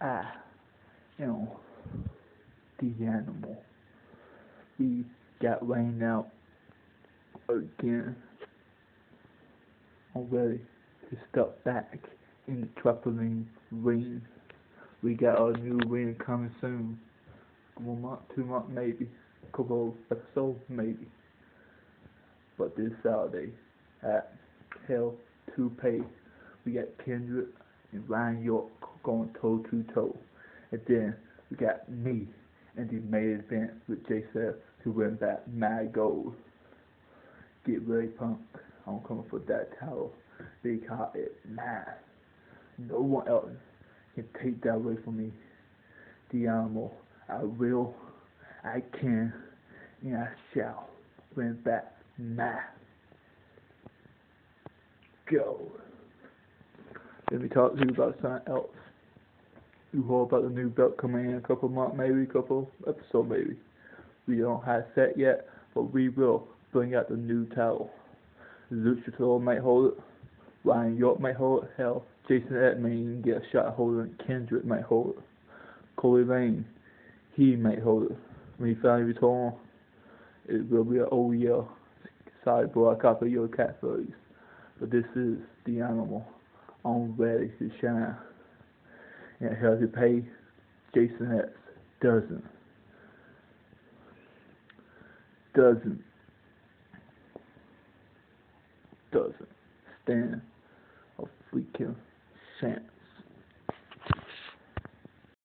I am the animal. We got rained out again. I'm ready to step back in the trampoline ring. We got our new ring coming soon. One month, two months maybe. Couple episodes maybe. But this Saturday at Hell to Pay, we got Kendrick and Ryan York going toe to toe. And then we got me in the main event with Jason to win back Mad Gold. Get ready, punk. I'm coming for that title. They call it mad. No one else can take that away from me. Animal. I will, I can, and I shall win back mad. Go. Let me talk to you about something else. Heard about the new belt coming in a couple months, maybe a couple episodes, maybe. We don't have set yet, but we will bring out the new title. Luchasaurus might hold it. Ryan York might hold it. Hell, Jason Edman get a shot holding it. Kendrick might hold it. Corey Lane, he might hold it. When he finally return, it will be an oh yeah. Sorry, boy, I copy your cat phrase. But this is the animal. I'm ready to shine. And Hell to Pay Jason X doesn't. Doesn't. Doesn't stand a freaking chance.